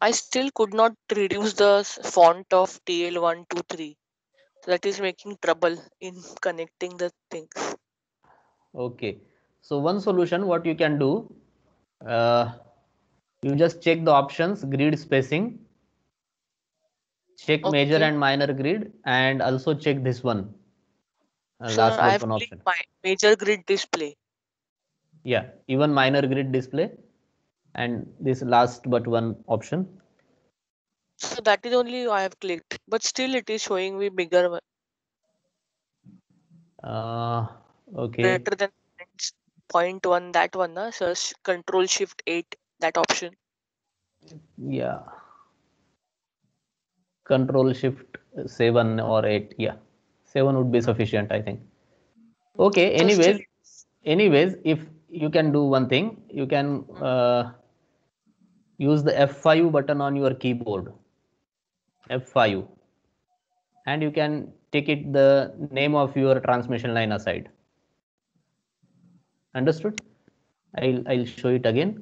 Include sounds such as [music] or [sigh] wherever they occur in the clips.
I still could not reduce the font of TL123. So that is making trouble in connecting the things. Okay. So one solution, what you can do, uh, you just check the options, grid spacing, check major and minor grid, and also check this one, uh, So last I have one option. my major grid display. Yeah, even minor grid display, and this last but one option. So that is only I have clicked, but still it is showing me bigger one, Uh, okay. greater than point one. That one, na? So Control Shift Eight, that option. Yeah. Control Shift seven or eight. Yeah, seven would be sufficient, I think. Okay. Anyways, anyways, if you can do one thing, you can uh, use the F5 button on your keyboard. F5, and you can take it the name of your transmission line aside. Understood? I'll I'll show it again.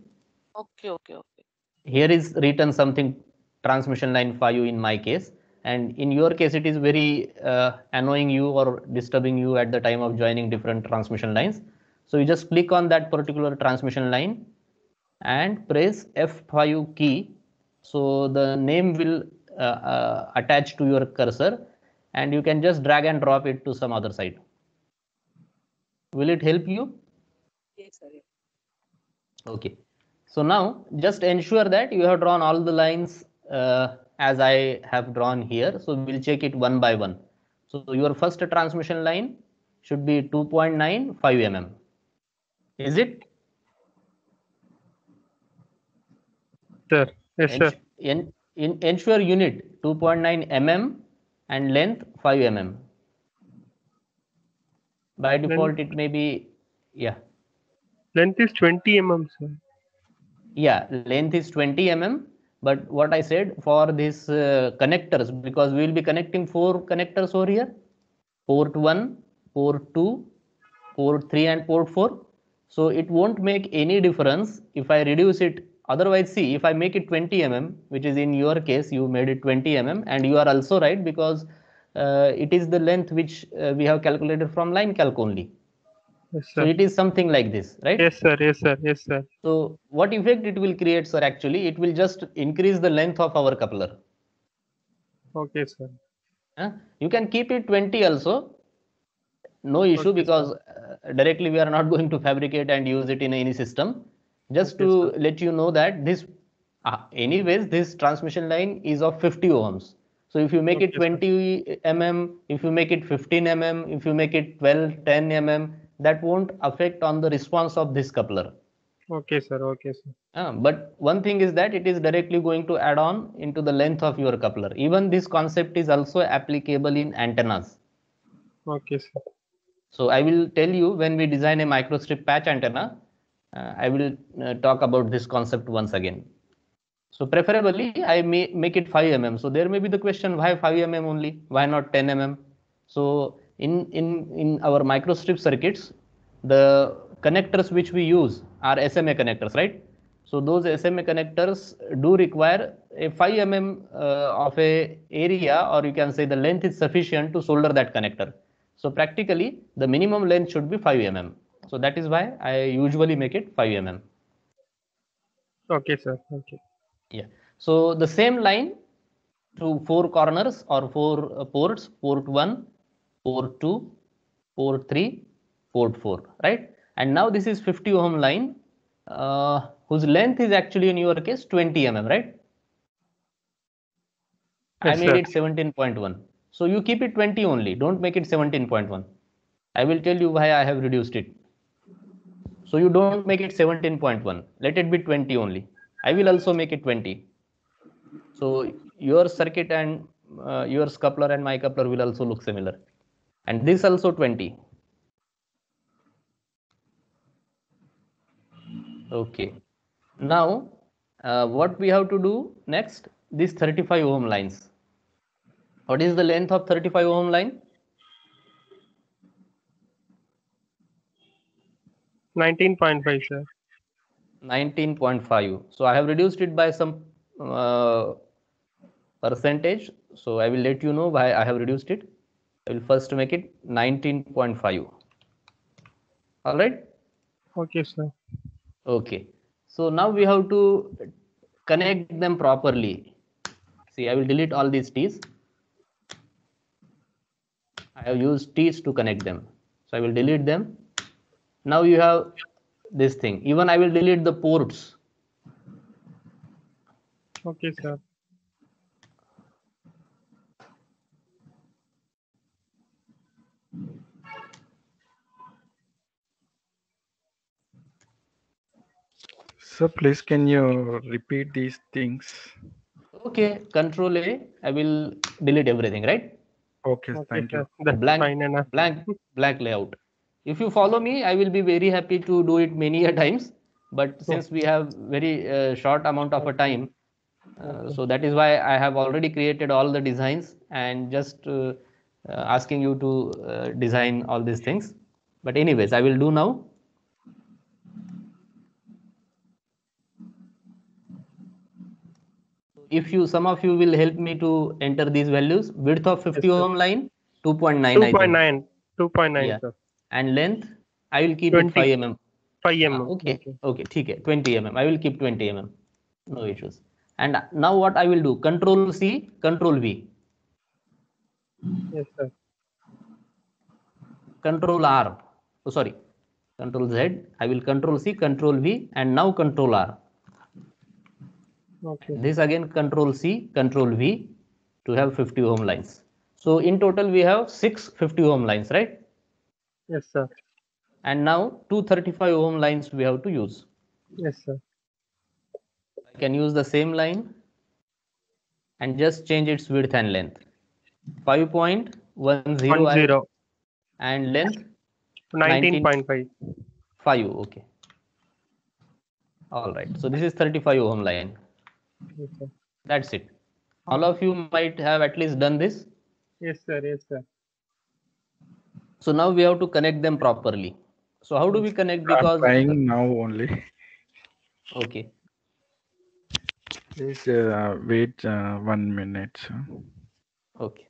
okay, okay, okay. here is written something transmission line 5 in my case and in your case it is very uh, annoying you or disturbing you at the time of joining different transmission lines so you just click on that particular transmission line and press f5 key so the name will uh, uh, attach to your cursor and you can just drag and drop it to some other side will it help you Yes, sir. Okay. So now just ensure that you have drawn all the lines uh, as I have drawn here. So we'll check it one by one. So your first transmission line should be 2.95 mm. Is it? Sir. Yes, sir. En- en- ensure unit 2.9 mm and length 5 mm. By default, it may be, yeah. Length is 20 mm, sir. yeah length is 20 mm but what i said for these uh, connectors because we will be connecting four connectors over here port 1 port 2 port 3 and port 4 so it won't make any difference if i reduce it otherwise see if i make it 20 mm which is in your case you made it 20 mm and you are also right because uh, it is the length which uh, we have calculated from line calc only Yes, so it is something like this right Yes, sir. Yes, sir. Yes, sir. so what effect it will create, sir? Actually, it will just increase the length of our coupler. Okay, sir. Huh? You can keep it 20 also. No issue Okay, because uh, directly we are not [laughs] going to fabricate and use it in any system. Just to let you know that this, uh, anyways, this transmission line is of 50 ohms. So if you make it Okay, sir. 20 mm, if you make it 15 mm, if you make it 12, 10 mm, that won't affect on the response of this coupler. Okay, sir. Okay, sir. Uh, but one thing is that it is directly going to add on into the length of your coupler. Even this concept is also applicable in antennas. Okay, sir. So I will tell you when we design a microstrip patch antenna, uh, I will uh, talk about this concept once again. So preferably I may make it 5 mm. So there may be the question why 5 mm only? Why not 10 mm? So in in in our microstrip circuits, the connectors which we use are SMA connectors, right? So those SMA connectors do require a 5 mm uh, of a area, or you can say the length is sufficient to solder that connector. So practically the minimum length should be 5 mm. So that is why I usually make it 5 mm. Okay, sir. Okay. Yeah. So the same line to four corners or four uh, ports, port 1, port 2, port 3, port 4, right? And now this is 50 ohm line uh, whose length is actually in your case 20 mm, right? I made sir. it 17.1. So you keep it 20 only, don't make it 17.1. I will tell you why I have reduced it. So you don't make it 17.1. Let it be 20 only. I will also make it 20. So your circuit and uh, yours coupler and my coupler will also look similar. And this also 20. Okay. Now, uh, what we have to do next? These 35 ohm lines. What is the length of 35 ohm line? 19.5, sir. 19.5. So I have reduced it by some uh, percentage. So I will let you know why I have reduced it. I will first make it 19.5. All right. Okay, sir. Okay. So now we have to connect them properly. See, I will delete all these T's. I have used T's to connect them. So I will delete them. Now you have this thing. Even I will delete the ports. Okay, sir. So please, can you repeat these things? Okay, control A. I will delete everything, right? Okay, Okay, thank sir. you. That's Blank- fine enough. Blank, blank layout. If you follow me, I will be very happy to do it many a times. But [laughs] since we have very uh, short amount of a time, uh, so that is why I have already created all the designs and just uh, uh, asking you to uh, design all these things. But anyways, I will do now. If you, some of you will help me to enter these values, width of 50 sir. ohm line, 2.9 2.9 2.9 Yeah. sir and length I will keep 20. in 5 mm. 5 mm. Ah, okay. okay. Okay. Okay. 20 mm. I will keep 20 mm. No issues. And now what I will do? Control C, Control V. Yes, sir. Control R. Oh, sorry. Control Z. I will Control C, Control V, and now Control R. Okay. This again Control C, Control V to have 50 ohm lines. So in total we have six 50 ohm lines, right? Yes, sir. And now 235 ohm lines we have to use. Yes, sir. I can use the same line and just change its width and length. 5.10 One and length 19.5. 5. Okay. All right. So this is 35 ohm line. Yes, sir. That's it. All of you might have at least done this. Yes, sir. Yes, sir. So now we have to connect them properly. So how do we connect? I'm Because trying now only. okay. Please uh, wait uh, one minute. Okay.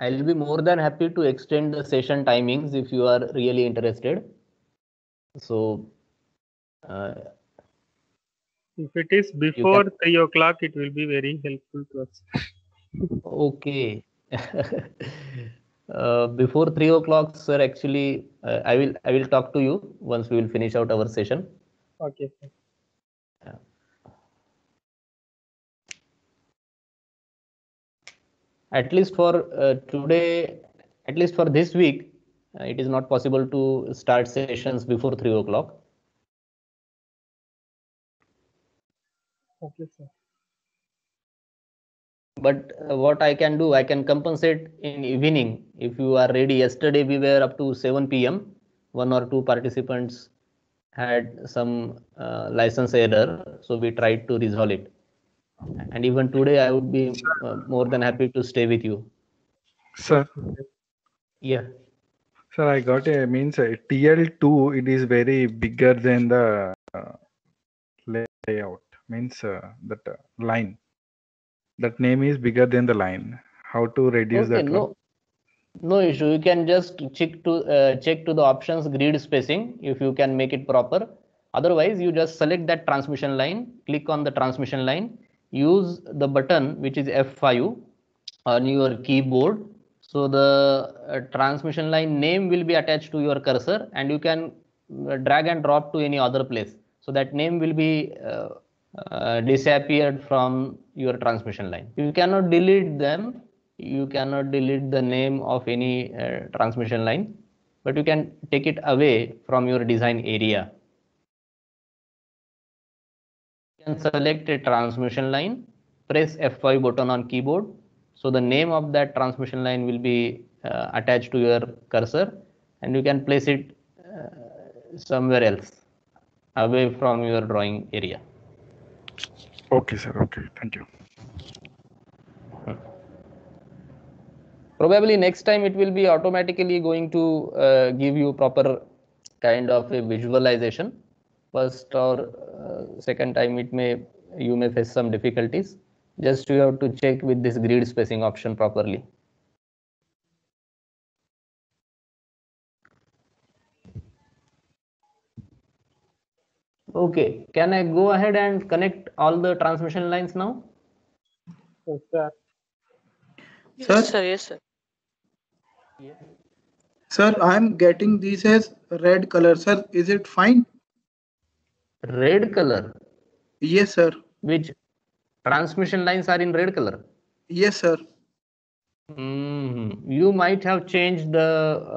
I'll be more than happy to extend the session timings if you are really interested. So uh, If it is before 3 o'clock, it will be very helpful to us. Okay. [laughs] Uh, before three o'clock, sir, actually, uh, I will I will talk to you once we will finish out our session. Okay, At least for uh, today, at least for this week, uh, it is not possible to start sessions before three o'clock. Okay, sir. But uh, what I can do, I can compensate in evening. If you are ready, yesterday we were up to 7 p.m. One or two participants had some uh, license error, so we tried to resolve it. And even today, I would be uh, more than happy to stay with you. Sir, Yeah. sir, I got a means uh, TL2. It is very bigger than the uh, layout. Means uh, that uh, line. That name is bigger than the line. How to reduce Okay, that? one? no, no issue. You can just check to uh, check to the options grid spacing if you can make it proper. Otherwise, you just select that transmission line, click on the transmission line, use the button which is F5 on your keyboard. So the uh, transmission line name will be attached to your cursor and you can uh, drag and drop to any other place. So that name will be uh, uh, disappeared from your transmission line. You cannot delete them. You cannot delete the name of any uh, transmission line, but you can take it away from your design area. You can select a transmission line, press F5 button on keyboard. So the name of that transmission line will be uh, attached to your cursor and you can place it uh, somewhere else away from your drawing area. Okay, sir. Okay. Thank you. Probably next time it will be automatically going to uh, give you proper kind of a visualization. First or uh, second time it may you may face some difficulties. Just you have to check with this grid spacing option properly. Okay, can I go ahead and connect all the transmission lines now? Yes, sir. Yes, sir. Yes, sir. Sir, I'm getting these as red color. Sir, is it fine? Red color, Yes, sir. which transmission lines are in red color. Yes, sir. Mhm. You might have changed the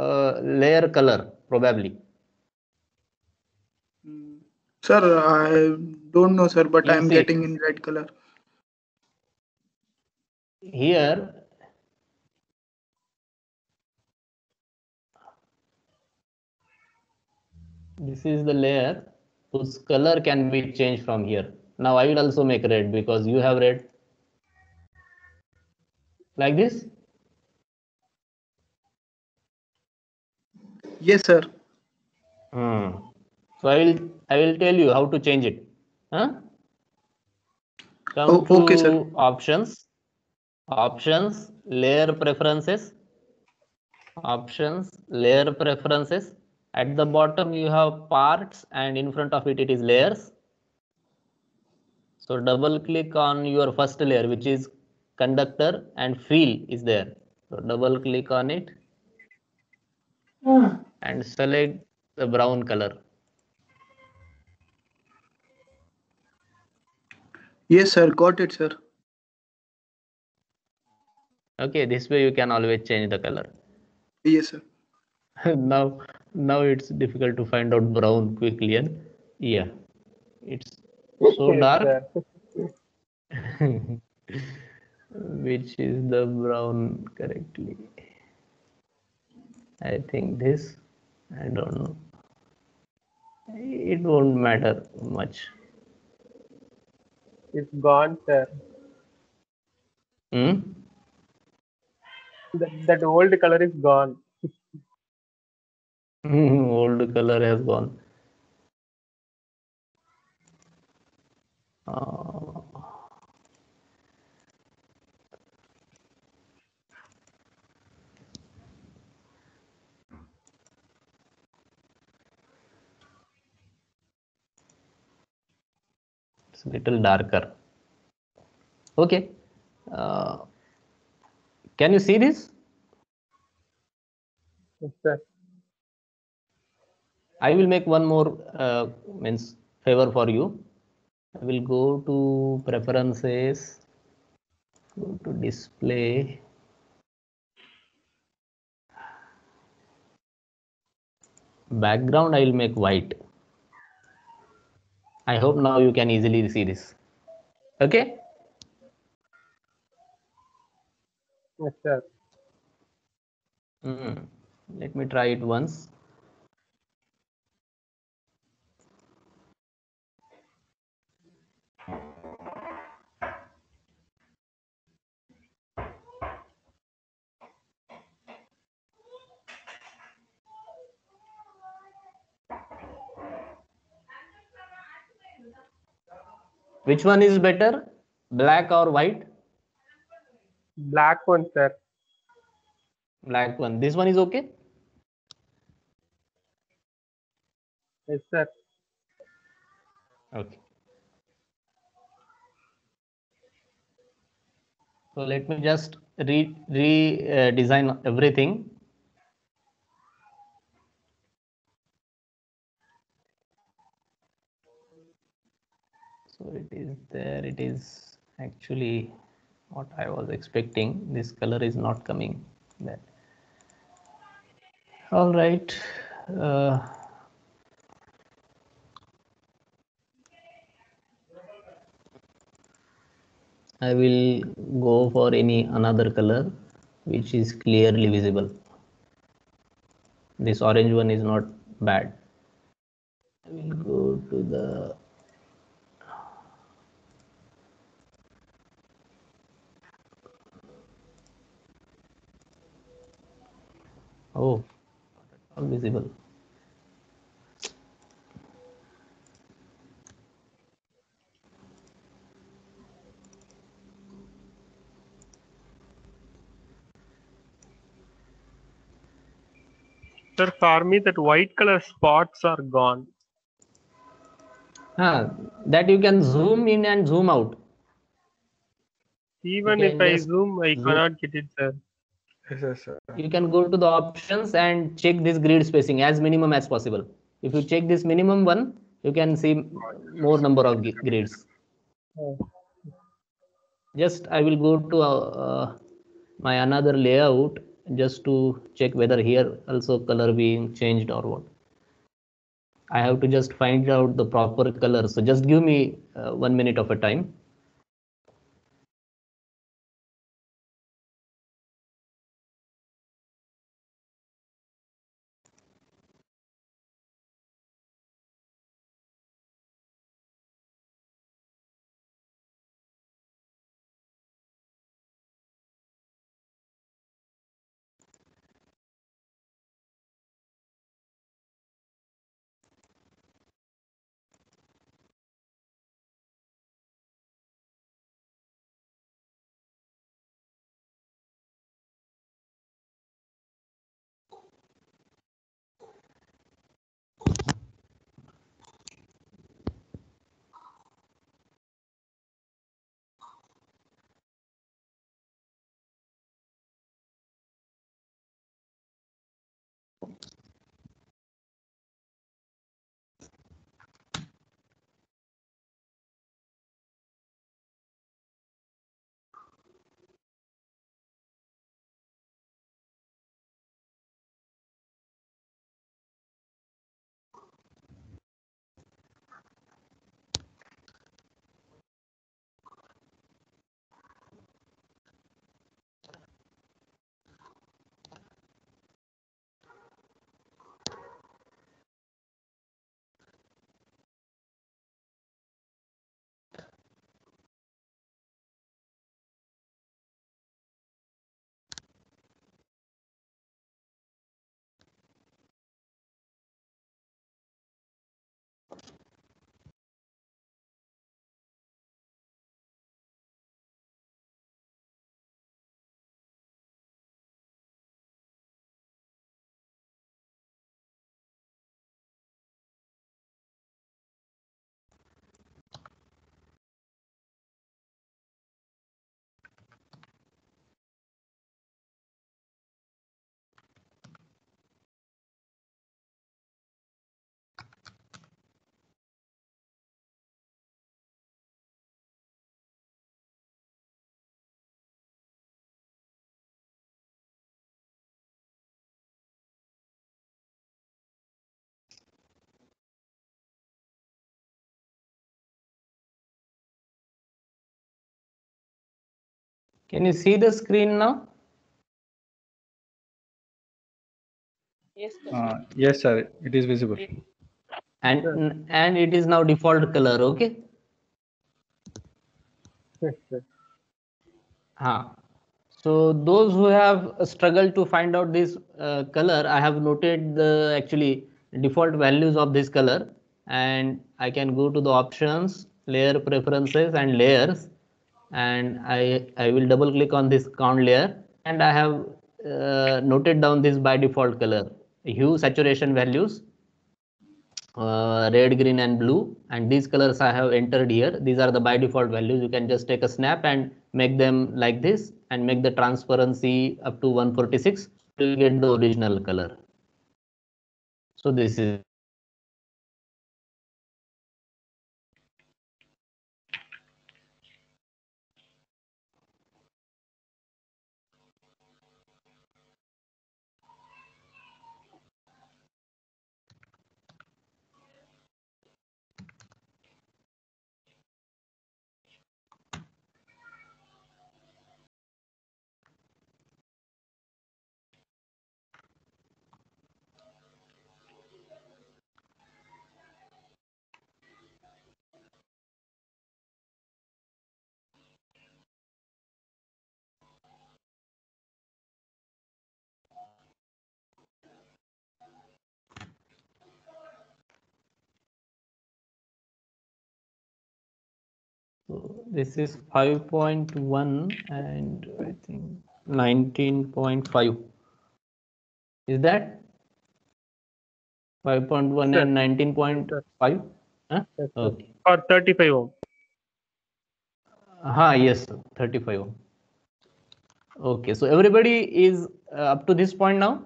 uh, layer color, probably. Mm. Sir, I don't know, sir, but You I'm see- getting in red color. Here, this is the layer whose color can be changed from here. Now I will also make red because you have red. Like this? Yes, sir. Hmm. So I will I will tell you how to change it. Huh? Come Oh, okay, sir. to options, options, layer preferences, options, layer preferences. At the bottom you have parts and in front of it it is layers. So double click on your first layer which is conductor and fill is there. So double click on it and select the brown color. Yes, sir. Got it, sir. Okay, this way you can always change the color. Yes, sir. [laughs] now, now it's difficult to find out brown quickly. And yeah, it's so dark. [laughs] Which is the brown correctly? I think this. I don't know. It won't matter much. It's gone, sir. Hmm? That, that old color is gone. Old color has gone. Uh, it's a little darker. Okay. Uh, can you see this? Sir. I will make one more uh, means favor for you. I will go to preferences, go to display. Background I will make white. I hope now you can easily see this. Okay. Yes, sir. Mm. Let me try it once. Which one is better, black or white? Black one, sir. Black one. This one is okay. Yes, sir. Okay. So let me just re re uh, everything. So it is there. It is actually what I was expecting. This color is not coming. That. All right. Uh, I will go for any another color which is clearly visible. This orange one is not bad. I will go to the Oh, all visible. Sir, for me that white color spots are gone. Ah, that you can zoom in and zoom out. Even if I zoom, I zoom. cannot get it, sir. Yes, yes, sir. You can go to the options and check this grid spacing as minimum as possible. If you check this minimum one, you can see more number of grids. Just I will go to uh, my another layout just to check whether here also color being changed or what. I have to just find out the proper color. So just give me uh, one minute of a time. Can you see the screen now? Yes, sir. Uh, yes, sir. It is visible. And and it is now default color. Okay. Yes, sir. Huh. So those who have struggled to find out this uh, color, I have noted the actually default values of this color and I can go to the options, layer preferences and layers and I, I will double click on this cond layer and I have uh, noted down this by default color, hue saturation values, uh, red, green and blue and these colors I have entered here. These are the by default values. You can just take a snap and make them like this and make the transparency up to 146 to get the original color. So this is this is 5.1 and I think 19.5. Is that 5.1 Yes. and 19.5? Huh? Yes. Okay. Or 35 ohm. Aha, yes, sir, 35 ohm. Okay, so everybody is uh, up to this point now?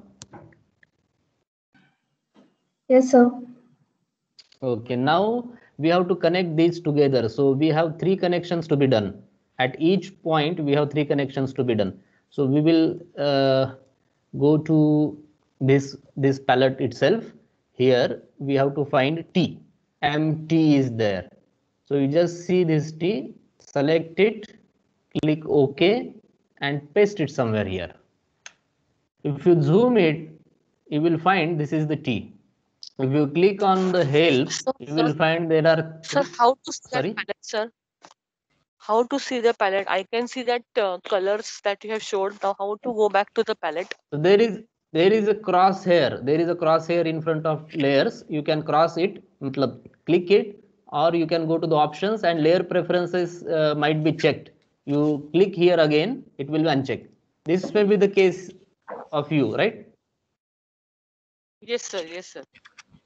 Yes, sir. Okay, now we have to connect these together. So we have three connections to be done. At each point, we have three connections to be done. So we will uh, go to this this palette itself. Here we have to find T. MT is there. So you just see this T, select it, click OK, and paste it somewhere here. If you zoom it, you will find this is the T. If you click on the help, So, you will find there are Sir, how to see Sorry? palette, sir? How to see the palette? I can see that uh, colors that you have showed. Now, how to go back to the palette? So there is there is a crosshair. There is a crosshair in front of layers. You can cross it, click it, or you can go to the options and layer preferences uh, might be checked. You click here again, it will be unchecked. This may be the case of you, right? Yes, sir. Yes, sir.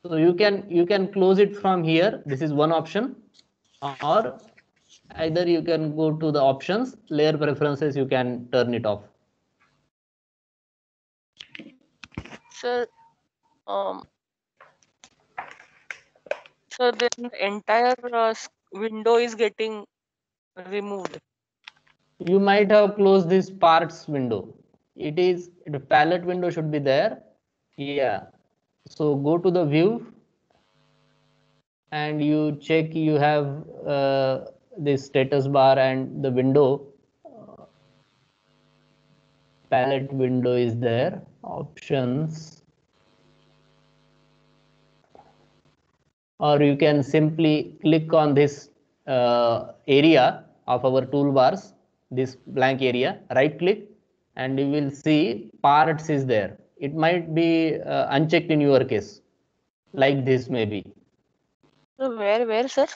So you can you can close it from here. This is one option, or either you can go to the options, layer preferences. You can turn it off. Sir, um, so then the entire uh, window is getting removed. you might have closed this parts window it is the palette window should be there yeah so go to the view and you check you have uh, this status bar and the window. Palette window is there. Options. Or you can simply click on this uh, area of our toolbars this blank area. Right click and you will see parts is there it might be uh, unchecked in your case like this maybe So where, where, sir?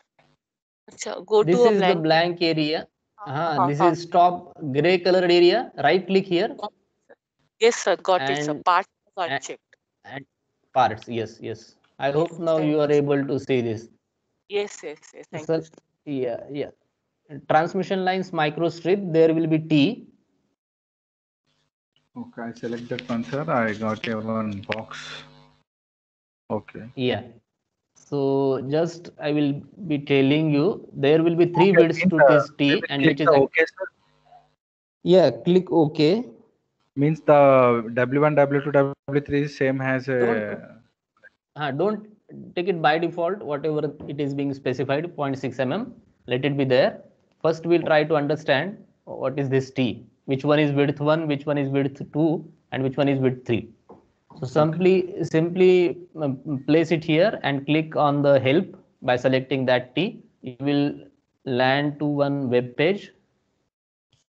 Acha, go this to a is the blank. blank area Uh, Ah, this uh. is top gray colored area right click here Yes, sir. Got it, sir. and- Part got and- checked. and parts yes yes i hope now you are able to see this Yes, yes, yes. Thank Sir, you. yeah yeah transmission lines microstrip there will be t Okay, I select that one, sir. I got a one box. Okay. Yeah. So just I will be telling you there will be three Okay, bits to uh, this T and click which is okay, sir. yeah click OK. Means the W1, W2, W3 is same as a. Uh, don't take it by default whatever it is being specified 0.6 mm let it be there. First we'll try to understand what is this T which one is width 1 which one is width 2 and which one is width 3. So simply simply um, place it here and click on the help by selecting that T. You will land to one web page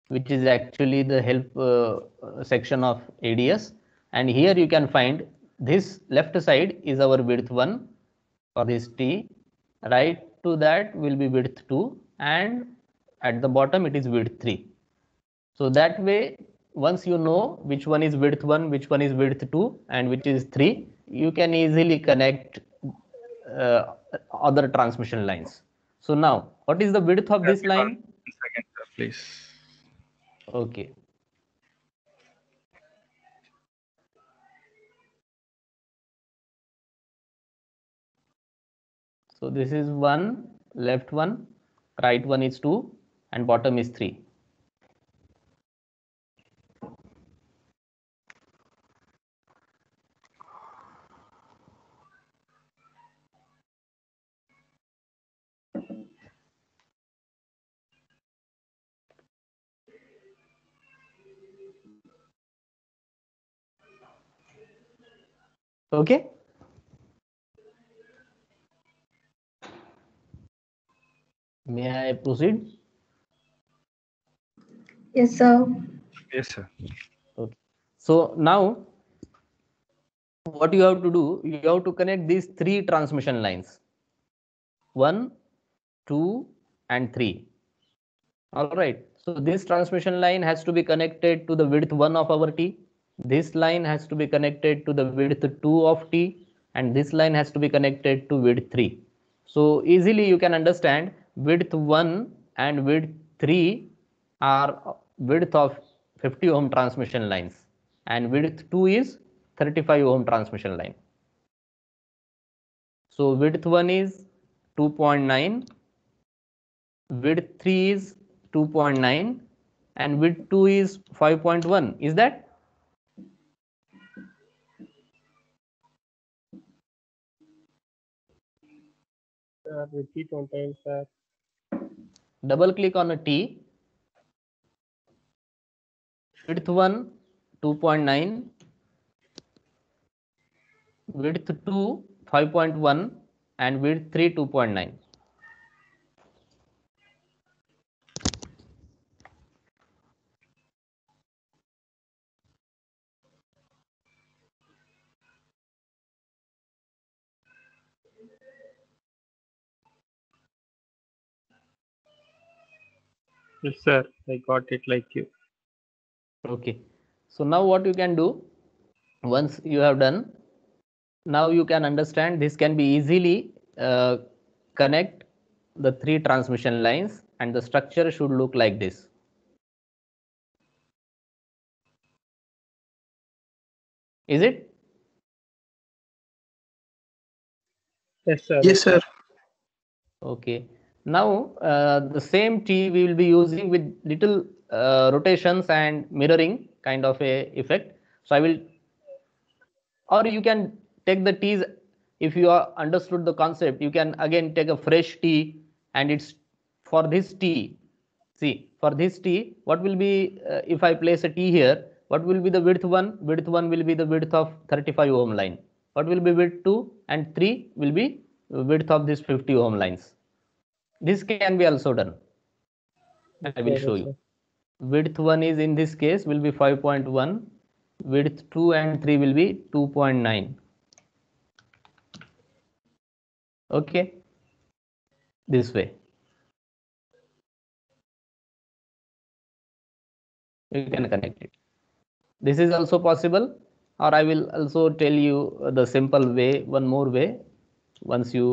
which is actually the help uh, uh, section of ADS and here you can find this left side is our width 1 for this T right to that will be width 2 and at the bottom it is width 3 so that way once you know which one is width 1 which one is width 2 and which is 3 you can easily connect uh, other transmission lines. So now what is the width of this line? One second, sir, please. okay. So this is one left one right one is two and bottom is three okay may i proceed Yes, sir. Yes, sir. Okay. So now what you have to do, you have to connect these three transmission lines. One, two, and three. All right. So this transmission line has to be connected to the width 1 of our T. This line has to be connected to the width 2 of T and this line has to be connected to width 3. So easily you can understand width 1 and width 3 are width of 50 ohm transmission lines and width 2 is 35 ohm transmission line. So width 1 is 2.9, width 3 is 2.9 and width 2 is 5.1. Is that? Repeat one time, sir. Double click on a T. Width 1 2.9, width 2 5.1 and width 3 2.9. Yes, sir. I got it like you. Okay. So now what you can do, once you have done, now you can understand this can be easily uh, connect the three transmission lines and the structure should look like this. Is it? Yes, sir. Yes, sir. Okay. Now uh, the same T we will be using with little uh, rotations and mirroring kind of a effect. So I will, or you can take the T's if you are understood the concept. You can again take a fresh T and it's for this T. See for this T, what will be uh, if I place a T here? What will be the width one? Width one will be the width of 35 ohm line. What will be width two and three will be width of this 50 ohm lines this can be also done. I will show you. Width 1 is in this case will be 5.1 width 2 and 3 will be 2.9 okay. This way. You can connect it. This is also possible or i will also tell you the simple way one more way once you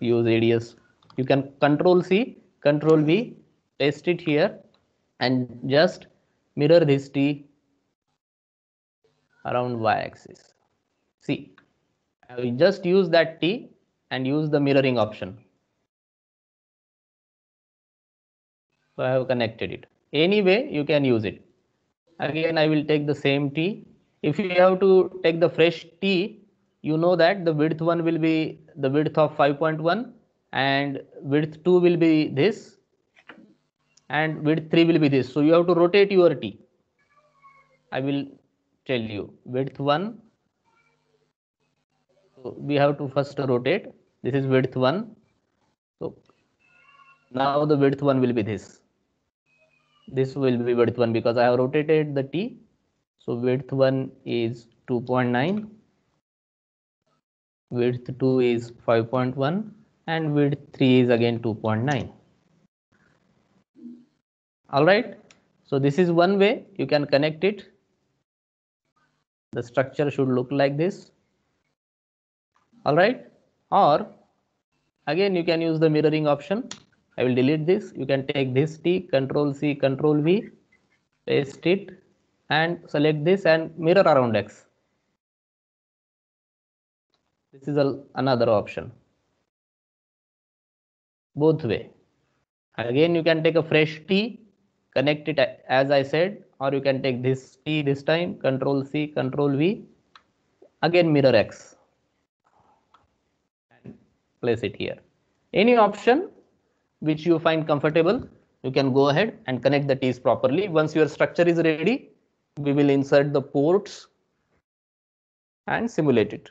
use ads you can control c control v paste it here and just mirror this t around y axis. See i will just use that t and use the mirroring option. So i have connected it. Anyway you can use it. Again i will take the same t. If you have to take the fresh t you know that the width one will be the width of 5.1 and width 2 will be this and width 3 will be this. So you have to rotate your t. I will tell you width 1 so we have to first rotate. This is width 1 so now the width 1 will be this. This will be width 1 because I have rotated the T. So width 1 is 2.9, width 2 is 5.1 and width 3 is again 2.9. Alright, so this is one way you can connect it. The structure should look like this. Alright, or again you can use the mirroring option I will delete this. You can take this T, Control C, Control V, paste it, and select this and mirror around X. This is a, another option. Both way. Again, you can take a fresh T, connect it uh, as I said, or you can take this T this time, Control C, Control V, again mirror X, and place it here. Any option which you find comfortable, you can go ahead and connect the T's properly. Once your structure is ready, we will insert the ports and simulate it.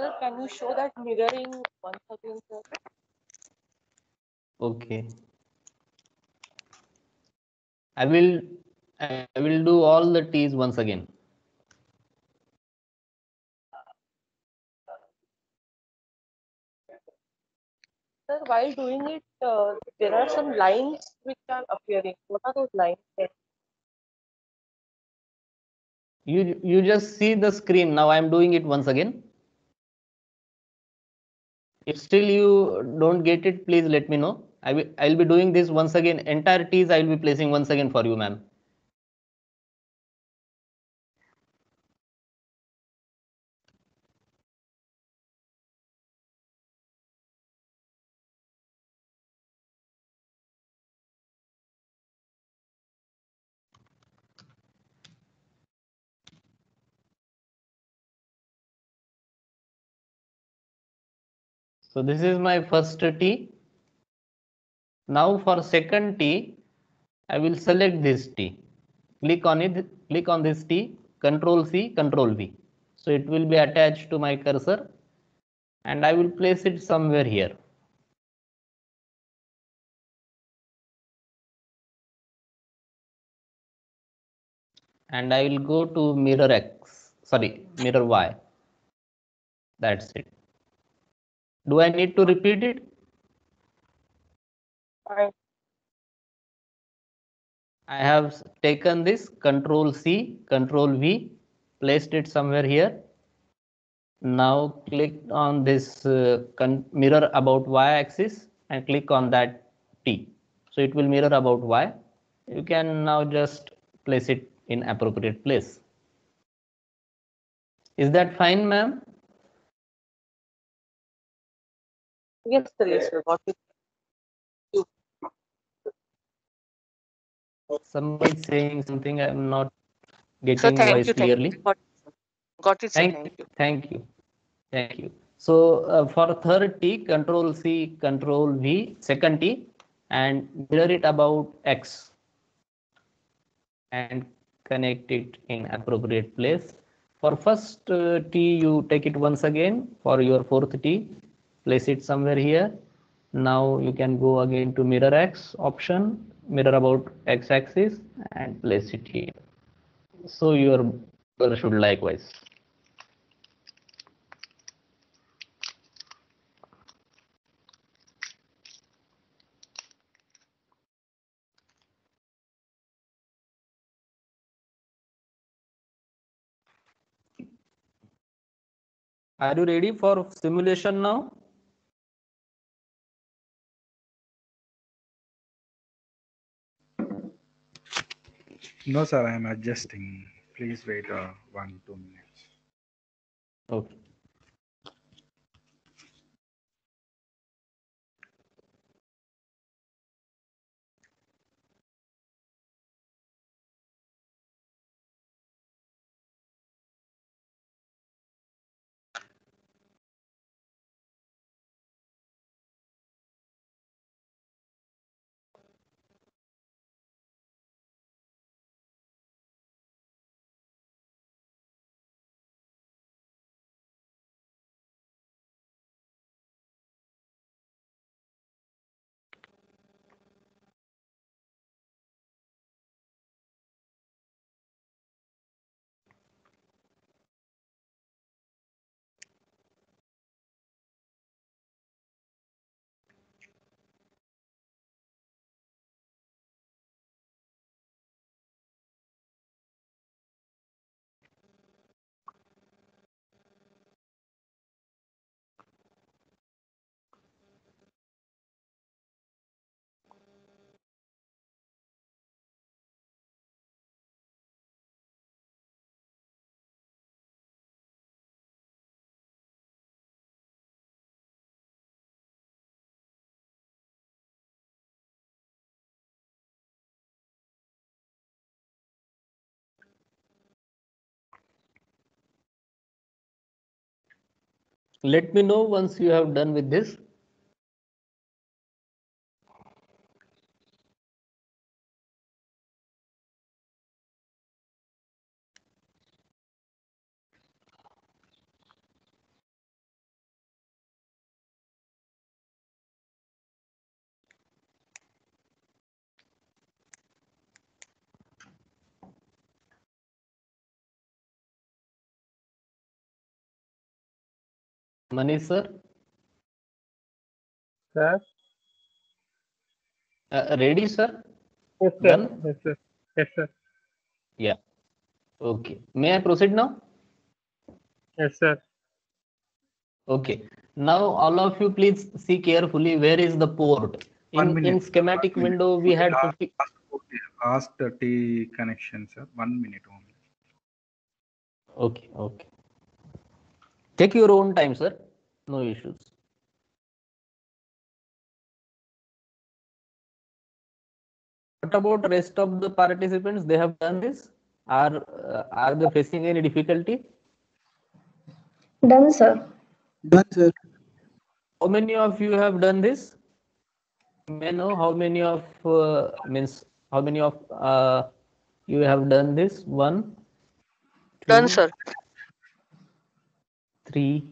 Sir, can you show that mirroring once again, sir? Okay. I will I will do all the T's once again. Sir, while doing it, uh, there are some lines which are appearing. What are those lines? You you just see the screen. Now I'm doing it once again. If still you don't get it, please let me know. I will I'll be doing this once again. Entire T's I will be placing once again for you, ma'am. So this is my first T. Now for second T, I will select this T. Click on it, click on this T, Control C, Control V. So it will be attached to my cursor and I will place it somewhere here. And I will go to mirror X, sorry, mirror Y. That's it. Do I need to repeat it? Fine. I have taken this control C, control V, placed it somewhere here. Now click on this uh, mirror about Y axis and click on that T. So it will mirror about Y. You can now just place it in appropriate place. Is that fine, ma'am? Yes, sir. Yes, sir. Got it. Somebody saying something. I'm not getting thank voice you. Thank clearly. you. Got. Got it, sir. Thank, Thank you. thank you, thank you. So uh, for third T, Control C, Control V, second T, and mirror it about X, and connect it in appropriate place. For first uh, T, you take it once again. For your fourth T, place it somewhere here. Now you can go again to mirror X option, mirror about X axis, and place it here. So your color should likewise. Are you ready for simulation now? No, sir, I am adjusting. Please wait uh, one, two minutes. Okay. Let me know once you have done with this. Manish sir, Sir? uh, ready sir? Yes, sir. Done? Yes, sir. Yes, sir. Yeah. Okay. May I proceed now? Yes, sir. Okay. Now all of you please see carefully where is the port. In, minute. in schematic One minute. window we had Last- 50. last uh, T connection, sir. One minute only. Okay, okay. Take your own time, sir. No issues. What about rest of the participants? They have done this. Are uh, are they facing any difficulty? Done, sir. Done, sir. How many of you have done this? May I know how many of uh, means how many of uh, you have done this? One, Done, sir. Three.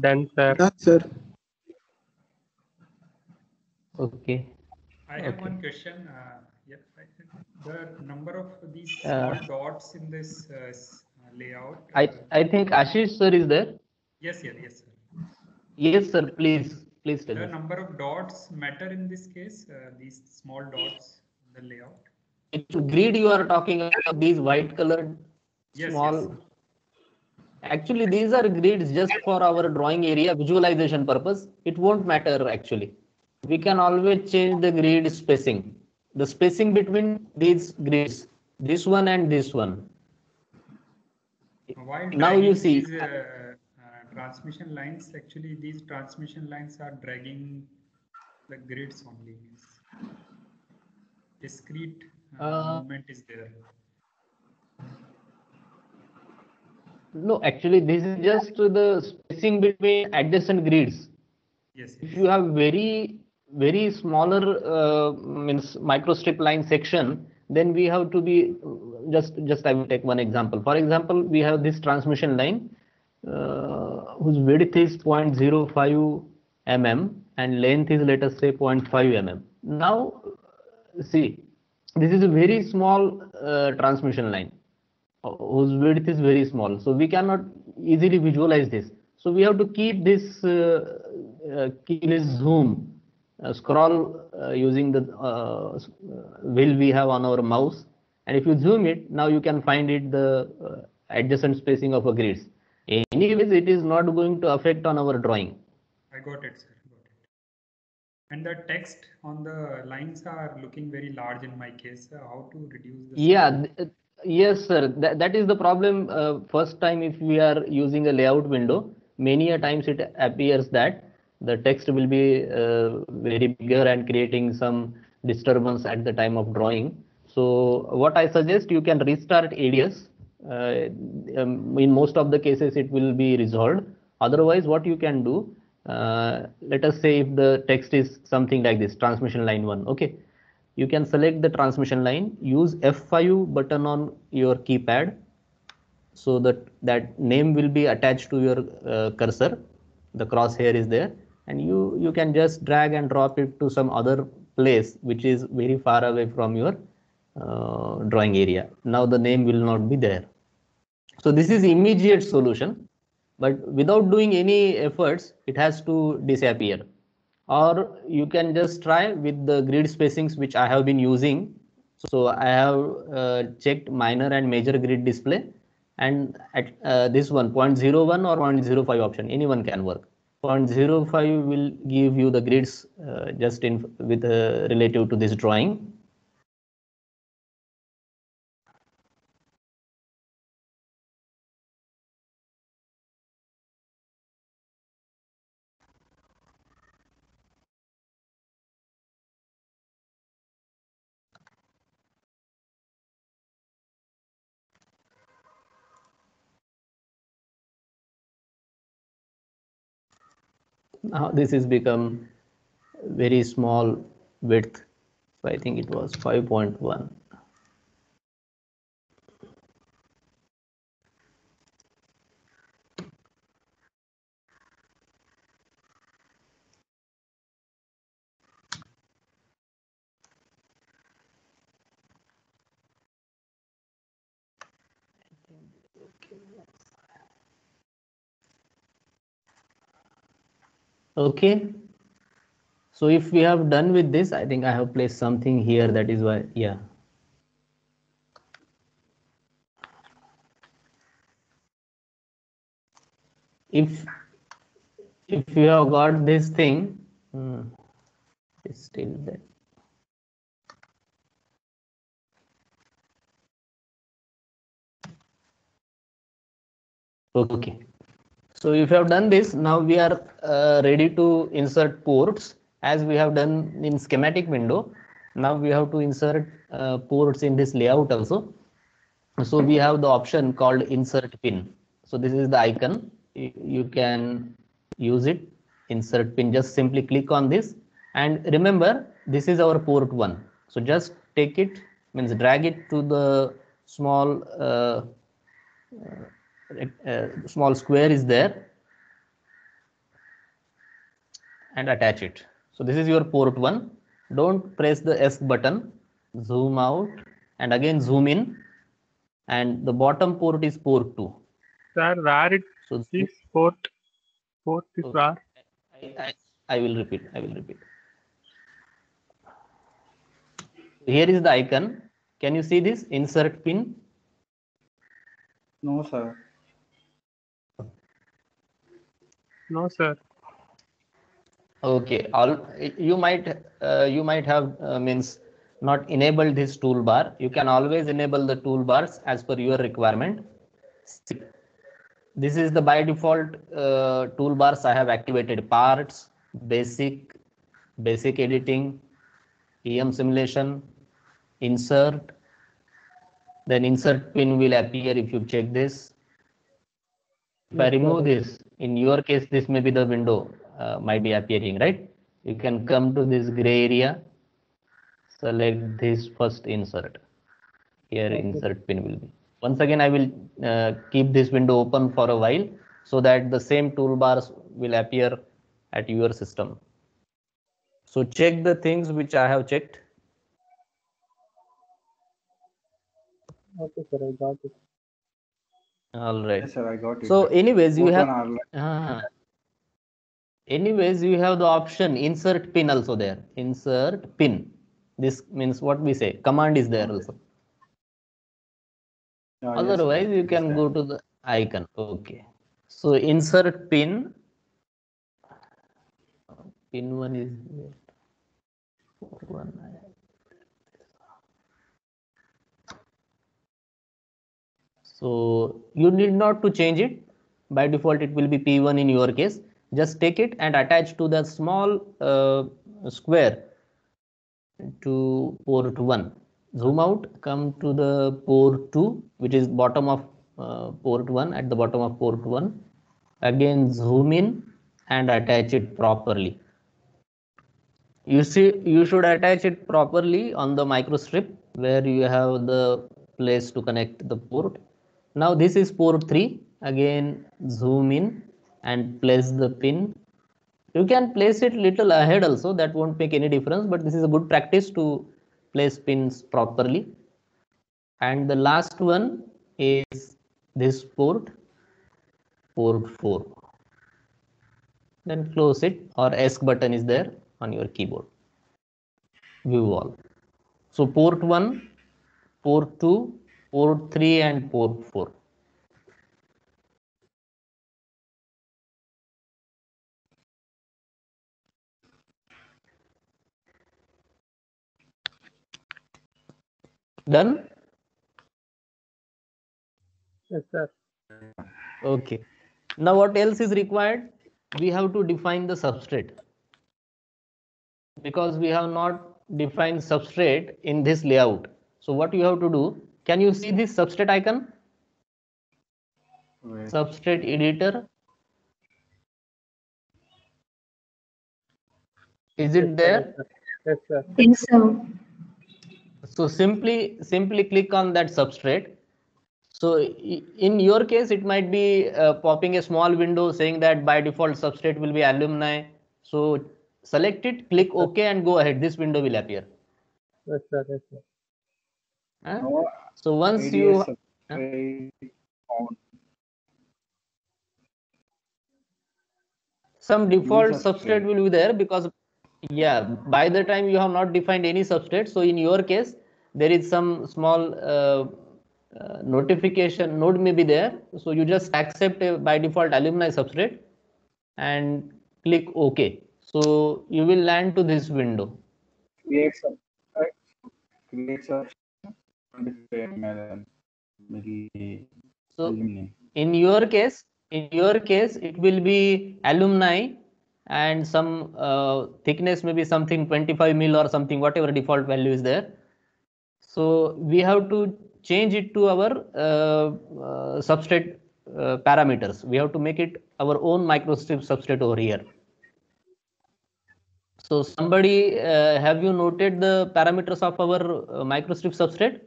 Done, sir. Done, sir. Okay. I have Okay. one question. Uh, yeah, I the number of these Uh, dots in this uh, uh, layout. I uh, I think Ashish sir is there. yes, yes, yes. Sir. Yes, sir. Please, please tell The us. number of dots matter in this case. Uh, these small dots in the layout. Which grid you are talking about? These white colored Yes, small. yes. Actually, these are grids just for our drawing area visualization purpose. It won't matter actually. We can always change the grid spacing. The spacing between these grids, this one and this one. While Now you see- these uh, uh, transmission lines, actually these transmission lines are dragging the grids only. Discrete uh, Uh, movement is there. No, actually, this is just the spacing between adjacent grids. Yes, if you have very very smaller uh, means microstrip line section then we have to be just just i will take one example. For example we have this transmission line uh, whose width is 0.05 mm and length is let us say 0.5 mm. Now see this is a very small uh, transmission line whose width is very small so we cannot easily visualize this so we have to keep this uh, uh, keyless zoom uh, scroll uh, using the uh, uh, wheel we have on our mouse and if you zoom it now you can find it the uh, adjacent spacing of a grid. anyways it is not going to affect on our drawing I got it, sir. Got it. And the text on the lines are looking very large in my case. How to reduce the yeah yes sir. That, that is the problem uh, first time if we are using a layout window many a times it appears that the text will be uh, very bigger and creating some disturbance at the time of drawing. So what i suggest you can restart ADS uh, um, in most of the cases it will be resolved. Otherwise what you can do uh, let us say if the text is something like this transmission line 1 okay you can select the transmission line. Use f5 button on your keypad. So that that name will be attached to your uh, cursor. The crosshair is there. And you you can just drag and drop it to some other place which is very far away from your uh, drawing area. Now the name will not be there. So this is immediate solution. But without doing any efforts it has to disappear or you can just try with the grid spacings which I have been using. So I have uh, checked minor and major grid display and at uh, this one 0.01 or 0.05 option anyone can work. 0.05 will give you the grids uh, just in with uh, relative to this drawing. Now this is become very small width. So I think it was 5.1. Okay. So if we have done with this, I think I have placed something here. That is why, yeah. If if you have got this thing, hmm, it's still there. Okay. So if you have done this, now we are uh, ready to insert ports as we have done in schematic window. Now we have to insert uh, ports in this layout also. So we have the option called insert pin. So this is the icon. You, can use it, insert pin. Just simply click on this. And remember, this is our port one. So just take it, means drag it to the small uh, uh, small square is there and attach it. So this is your port 1. Don't press the S button. Zoom out and again zoom in. And the bottom port is port 2. Sir, where it So is port? Port is Okay. where? I, I, I will repeat. I will repeat. Here is the icon. Can you see this? Insert pin. No, sir. No, sir. Okay, all you might uh, you might have uh, means not enabled this toolbar. You can always enable the toolbars as per your requirement. This is the by default uh, toolbars I have activated parts, basic, basic editing, EM simulation, insert. Then insert pin will appear if you check this. If I remove this, in your case, this may be the window uh, might be appearing, right? You can come to this gray area, select this first insert. Here insert pin will be. Once again, I will uh, keep this window open for a while so that the same toolbars will appear at your system. So check the things which I have checked. Okay, sir, I got it. All right. Yes, sir, I got it. So anyways, you have [laughs] Ah. anyways you have the option insert pin also there. Insert pin. This means what we say command is there also. Ah, otherwise sir, you can go to the icon. Okay. So insert pin. Pin one is there. One so you need not to change it. By default it will be p1 in your case. Just take it and attach to the small uh, square to port 1 zoom out come to the port 2 which is bottom of uh, port 1 at the bottom of port 1 again zoom in and attach it properly. You see you should attach it properly on the microstrip where you have the place to connect the port now this is port 3 again zoom in and place the pin. You can place it little ahead also. That won't make any difference but this is a good practice to place pins properly. And the last one is this port port 4 then close it or esc button is there on your keyboard. View all. So port 1 port 2 port 3 and port 4 done Yes, sir. Okay. Now what else is required? We have to define the substrate. Because we have not defined substrate in this layout. So what you have to do, can you see this substrate icon? Wait. Substrate editor. Is it there? Yes, sir. Yes, sir. So simply simply click on that substrate. So in your case, it might be uh, popping a small window saying that by default substrate will be alumina. So select it, click OK and go ahead. This window will appear. Yes, sir. Yes, sir. Huh? So once you on. some default substrate. substrate will be there because yeah by the time you have not defined any substrate so in your case there is some small uh, uh, notification node may be there so you just accept a by default alumina substrate and click ok so you will land to this window Create substrate. Create substrate. 25 ml milli so alumina. in your case in your case it will be alumina and some uh, thickness maybe something 25 mil or something whatever default value is there. So we have to change it to our uh, uh, substrate uh, parameters. We have to make it our own microstrip substrate over here. So somebody uh, have you noted the parameters of our uh, microstrip substrate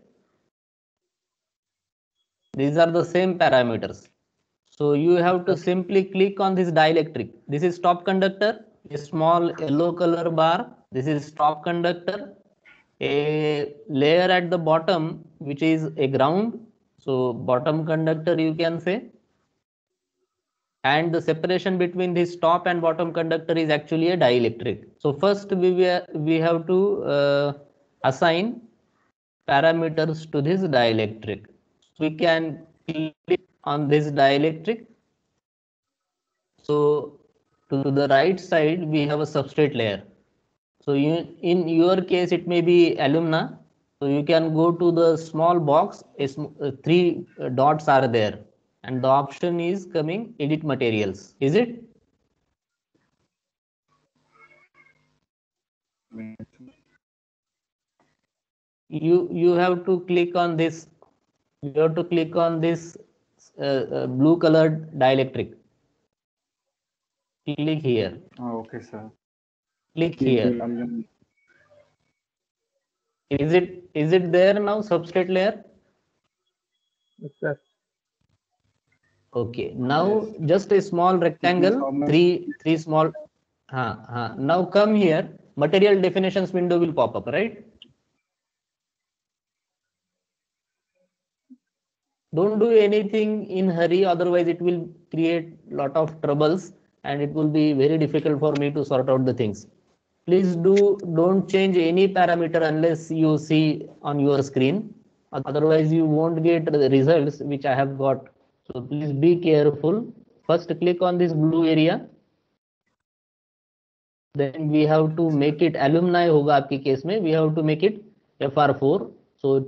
these are the same parameters so you have to simply click on this dielectric. This is top conductor, a small yellow color bar. This is top conductor, a layer at the bottom, which is a ground. So bottom conductor, you can say. And the separation between this top and bottom conductor is actually a dielectric. So first we, we have to uh, assign parameters to this dielectric. We can click on this dielectric. So to the right side, we have a substrate layer. So you, in your case, it may be alumina. So you can go to the small box, uh, three uh, dots are there. And the option is coming edit materials. Is it? You, you have to click on this. You have to click on this uh, uh, blue colored dielectric. Click here. Oh, okay, sir. Click here is it is it there now? Substrate layer. Yes, sir. Okay. Now just a small rectangle. Three three small. Huh, huh. Now come here. Material definitions window will pop up, right? don't do anything in hurry otherwise it will create lot of troubles and it will be very difficult for me to sort out the things. Please do don't change any parameter unless you see on your screen. Otherwise you won't get the results which i have got. So please be careful. First click on this blue area. Then we have to make it alumina होगा आपके case में we have to make it fr4 so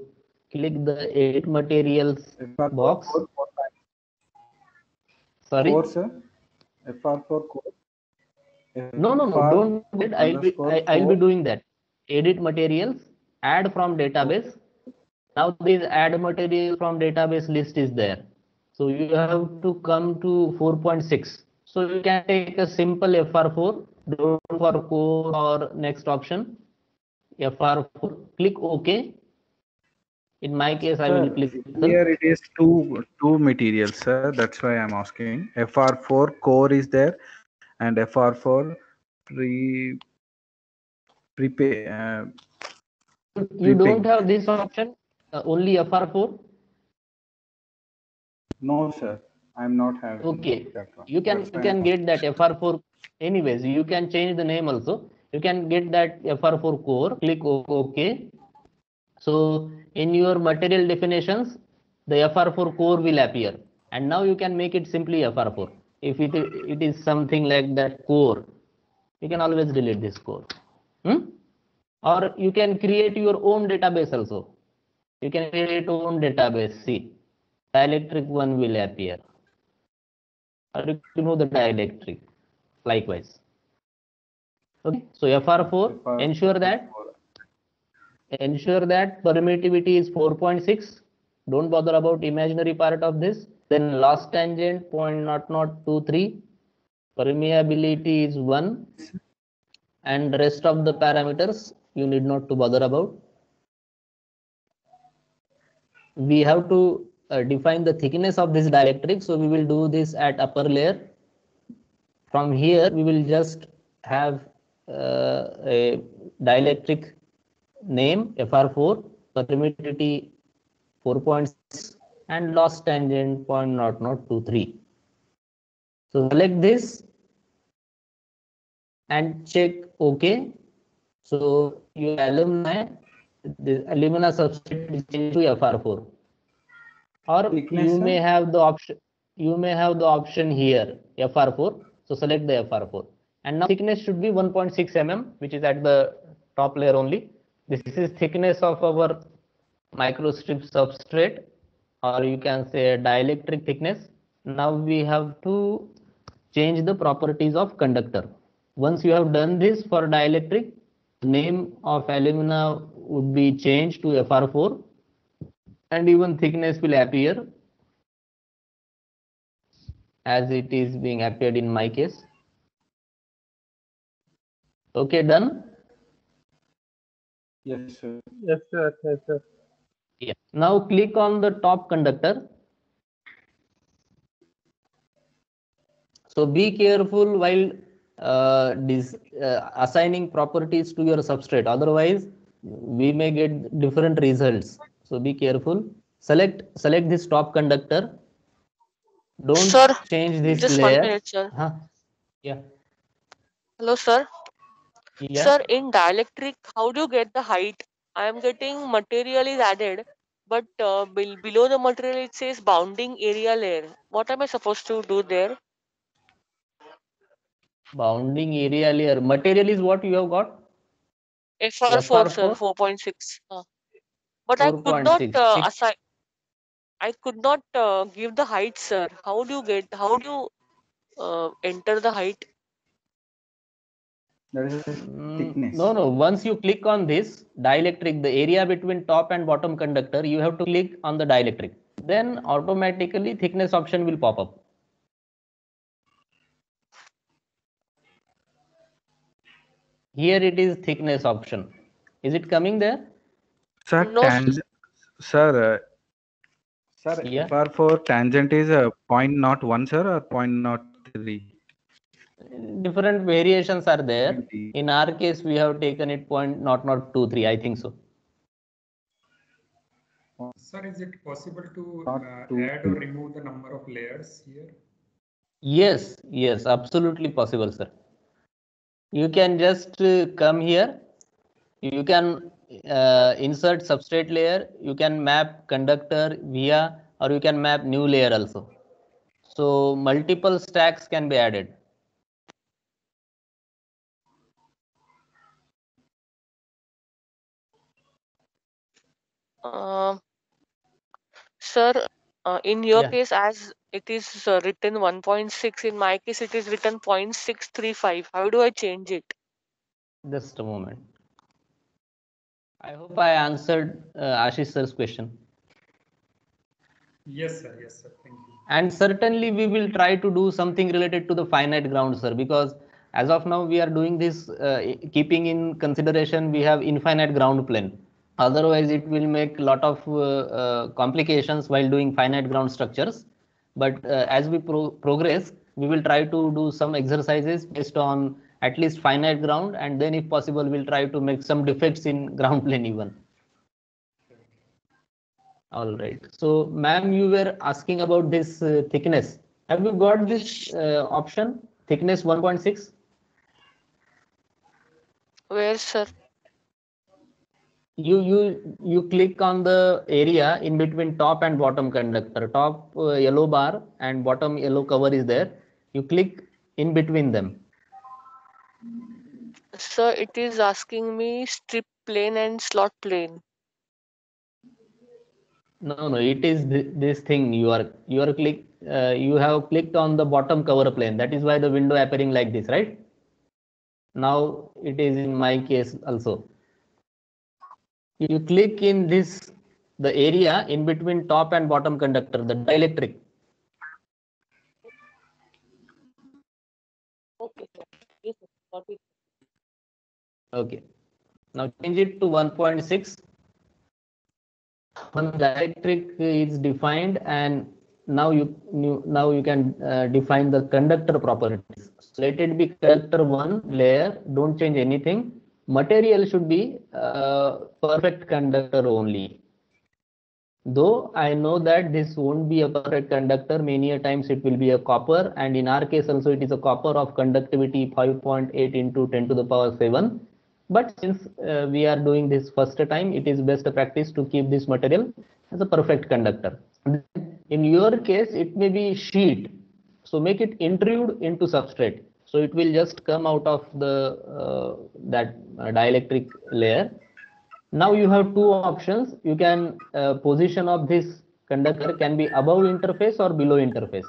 click the edit materials box. Sorry. Four, sir. FR4 code. No, no, no, don't do it. I'll be, I, I'll be doing that. Edit materials, add from database. Now this add material from database list is there. So you have to come to 4.6. So you can take a simple FR4, don't for core or next option. FR4, click OK. In my case, I will click. Here it is two two materials, sir. That's why I'm asking. FR4 core is there, and FR4 pre prepreg. Uh, You don't have this option, uh, only FR4. no, sir. I'm not having. Okay. you can That's you can get that fr4 anyways you can change the name also you can get that fr4 core click ok so in your material definitions the fr4 core will appear. And now you can make it simply fr4 if it, it is something like that core you can always delete this core. Hmm? or you can create your own database also. You can create your own database. See dielectric one will appear. Or you remove the dielectric likewise. Okay? So fr4 FR ensure that ensure that permittivity is 4.6 don't bother about imaginary part of this. Then loss tangent 0.0023 permeability is 1 and rest of the parameters you need not to bother about. We have to uh, define the thickness of this dielectric. So we will do this at upper layer. From here we will just have uh, a dielectric name fr4 permittivity 4.6 and loss tangent 0.0023 so select this and check OK. So your alumina, the alumina substrate is changed to FR4. Or Thickness, you sir? may have the option, you may have the option here, FR4. So select the FR4. And now thickness should be 1.6 mm, which is at the top layer only. This is thickness of our microstrip substrate, or you can say dielectric thickness. Now we have to change the properties of conductor. Once you have done this for dielectric, name of alumina would be changed to FR4 and even thickness will appear as it is being appeared in my case. Okay, done? Yes, sir. Yes, sir. Yes, sir. Yeah. Now click on the top conductor. So be careful while uh, dis, uh, assigning properties to your substrate. Otherwise, we may get different results. So be careful. Select select this top conductor. Don't Sir, change this Just one layer. minute, sir. Huh? Yeah. Hello, sir. Yeah. Sir, in dielectric, how do you get the height? I am getting material is added, but uh, bel- below the material it says bounding area layer. What am I supposed to do there? Bounding area layer. Material is what you have got? FR4, sir, FR4? 4.6. Uh, but I could not 4.6. uh, assign. I could not uh, give the height, sir. How do you get? How do you uh, enter the height? That is Mm, thickness. No, no. Once you click on this dielectric, the area between top and bottom conductor, you have to click on the dielectric. Then automatically thickness option will pop up. Here it is thickness option. Is it coming there? Sir, No, tang- sir, uh, Sir, Yeah. FR4 tangent is a point not one, sir, or point not three? Different variations are there. In our case, we have taken it point not not two three. I think so. Sir, is it possible to uh, add or remove the number of layers here? Yes, yes, absolutely possible, sir. You can just uh, come here. You can uh, insert substrate layer. You can map conductor via, or you can map new layer also. So multiple stacks can be added. Uh, sir, uh, in your Yeah. case, as it is uh, written 1.6, in my case, it is written 0.635. How do I change it? Just a moment. I hope I answered uh, Ashish sir's question. Yes, sir. Yes, sir. Thank you. and certainly we will try to do something related to the finite ground sir because as of now we are doing this uh, keeping in consideration we have infinite ground plane otherwise it will make a lot of uh, uh, complications while doing finite ground structures but uh, as we pro- progress we will try to do some exercises based on at least finite ground and then if possible we'll try to make some defects in [laughs] ground plane even all right. So, ma'am, you were asking about this uh, thickness. Have you got this uh, option? Thickness 1.6? Where, sir? You you you click on the area in between top and bottom conductor. Top uh, yellow bar and bottom yellow cover is there. You click in between them. so it is asking me strip plane and slot plane. No, no, it is th- this thing. You are you are click. Uh, you have clicked on the bottom cover plane. That is why the window appearing like this, right? Now it is in my case also. You click in this the area in between top and bottom conductor, the dielectric. Okay, sir. Yes, sir. Got it. Okay. Now change it to 1.6. One dielectric is defined and now you, you now you can uh, define the conductor properties. So let it be conductor one layer. Don't change anything. Material should be uh, perfect conductor only. Though I know that this won't be a perfect conductor, many a times it will be a copper, and in our case also it is a copper of conductivity 5.8 into 10 to the power 7. But since uh, we are doing this first time, it is best practice to keep this material as a perfect conductor. In your case, it may be sheet, so make it intrude into substrate. So it will just come out of the uh, that dielectric layer. Now you have two options. You can uh, position of this conductor can be above interface or below interface.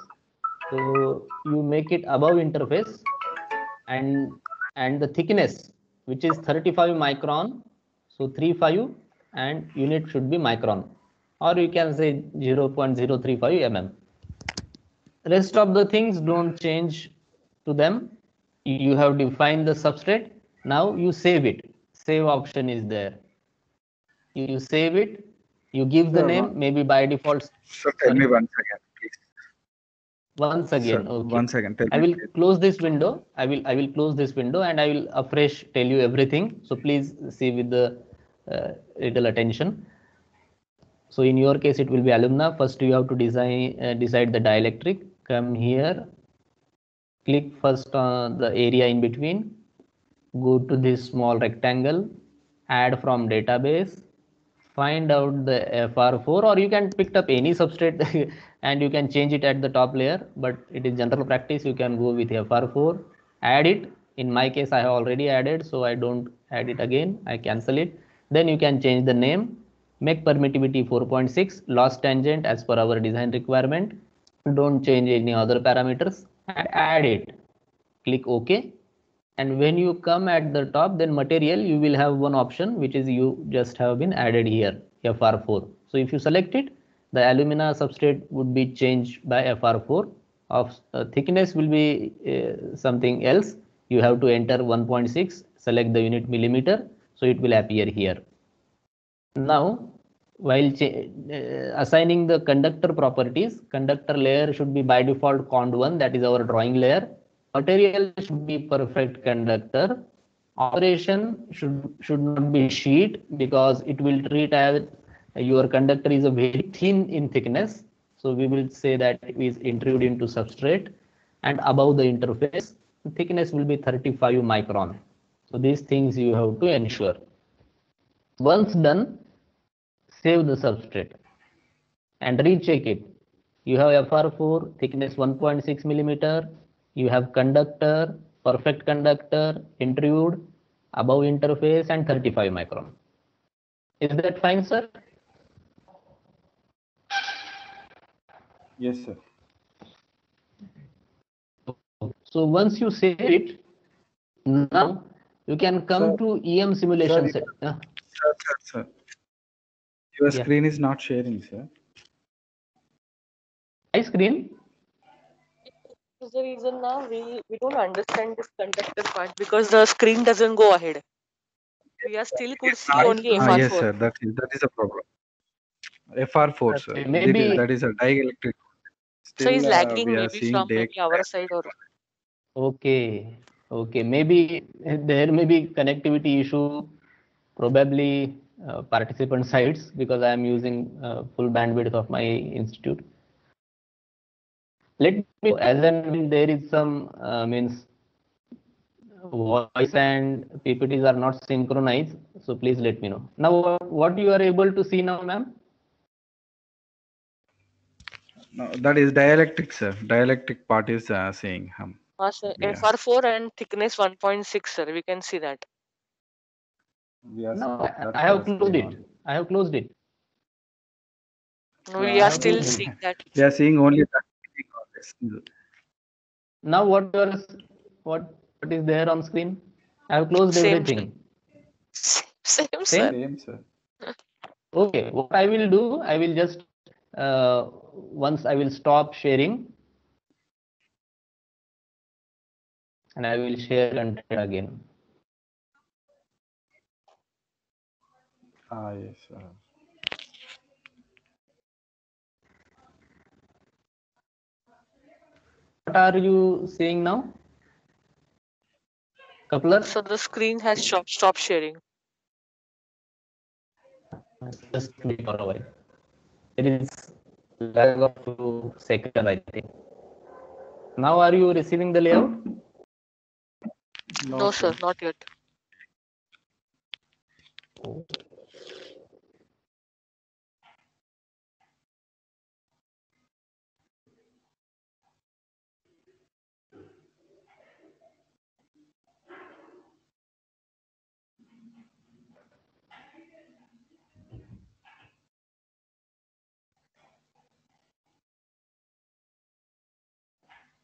So you make it above interface and and the thickness which is 35 micron so 35 and unit should be micron or you can say 0.035 mm rest of the things don't change to them you have defined the substrate now you save it. Save option is there. You, you save it you give the Sir, name one- maybe by default. Sir, tell me once again, please. once again okay. One second. Tell i will please. close this window. I will i will close this window and i will afresh tell you everything. So please see with the uh, little attention. So in your case it will be alumina. First you have to design uh, decide the dielectric. Come here click first on the area in between go to this small rectangle add from database find out the fr4 or you can pick up any substrate [laughs] and you can change it at the top layer but it is general practice you can go with fr4 add it. In my case i have already added so i don't add it again. I cancel it. Then you can change the name. Make permittivity 4.6 loss tangent as per our design requirement. Don't change any other parameters and add it. Click ok. And when you come at the top then material you will have one option which is you just have been added here fr4 so if you select it the alumina substrate would be changed by fr4 of uh, thickness will be uh, something else. You have to enter 1.6 select the unit millimeter so it will appear here. Now while uh, assigning the conductor properties conductor layer should be by default cond 1 that is our drawing layer. Material should be perfect conductor. Operation should should not be sheet because it will treat as your conductor is a very thin in thickness. So we will say that it is intrude into substrate and above the interface thickness will be 35 micron. So these things you have to ensure. Once done save the substrate and recheck it you have fr4 thickness 1.6 millimeter you have conductor perfect conductor intrude above interface and 35 micron is that fine sir Yes, sir. so once you save it now you can come Sir. to em simulation Sir, set Sir, sir, sir. Your Yeah. screen is not sharing, sir. my screen is the reason now we, we don't understand this conductor part because the screen doesn't go ahead. We are still could see Ah, only ah, FR4. Ah, yes, sir. That is that is a problem. FR4, sir. Okay, That maybe- is- that is a dielectric. so he's Still, uh, lagging we are maybe seeing from day- maybe our side or Okay, okay. Maybe there may be connectivity issue, probably uh, participant sites because I am using uh, full bandwidth of my institute. Let me as and there is some uh, means voice and PPTs are not synchronized, so please let me know. Now, what, what you are able to see now, ma'am? No, that is dielectric, sir. Dielectric part is uh, saying hum. Ah, sir, Yeah. FR4 and thickness 1.6 sir we can see that. We are No, I, I have closed it. on. I have closed it. We are still seeing that. We are seeing only that. Now, what you are what what is there on screen? I have closed Same, everything. Same, Same? sir. Same, sir. Okay, what I will do, I will just uh, once I will stop sharing and I will share content again. Ah, yes, sir. What are you seeing now? Coupler, So the screen has stopped stopped sharing. just wait for a while. There is lag of few seconds, I think. Now, are you receiving the layout? No, sir, not yet.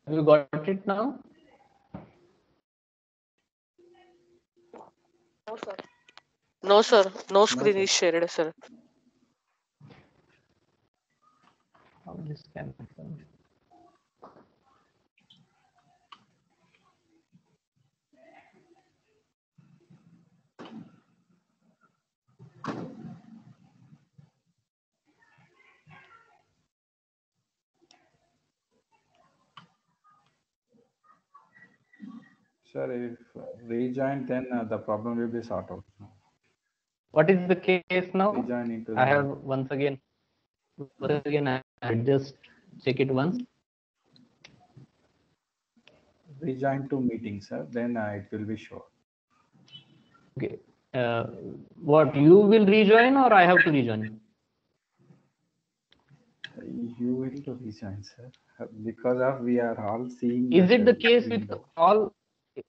Have you got it now? No, sir. No, sir. No screen is shared, sir. How this can happen? Sir, if rejoin, then uh, the problem will be sorted out. What is the case now? Rejoin into I have once again, once again, I I just check it once. rejoin to meeting, sir. Then uh, it will be sure. Okay. Uh, what you will rejoin or I have to rejoin? You will to rejoin, sir, because of we are all seeing. Is it the uh, case with all?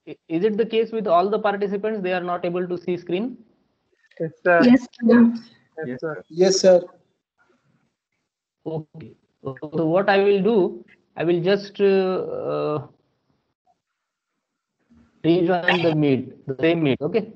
I- Is it the case with all the participants? They are not able to see screen. Yes, sir. Yes, sir. Yes, Yes, sir. sir. Yes, sir. Okay. So so what I will do, I will just uh, uh, rejoin the meet, the same meet. Okay.